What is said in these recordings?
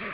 you.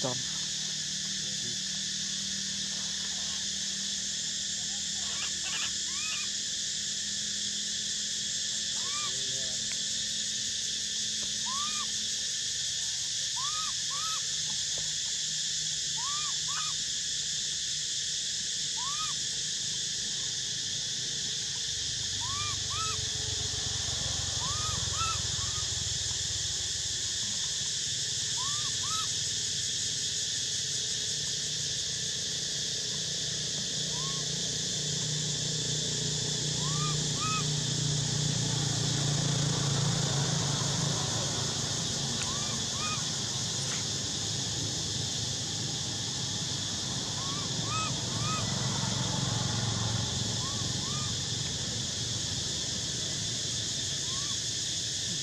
done.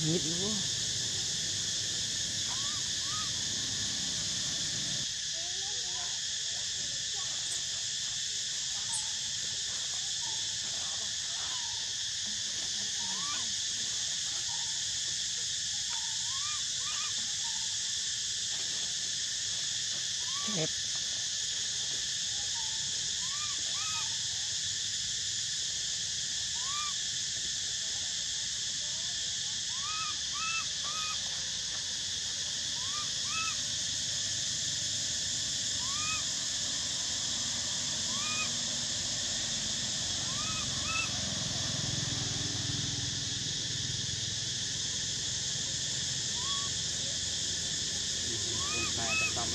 Nhịp nữa Yep. Này khai tâm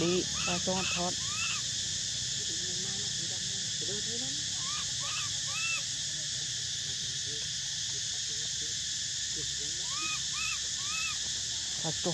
đi ra cho thoát 맛도